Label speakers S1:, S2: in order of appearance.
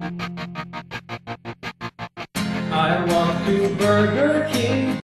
S1: I want to Burger King.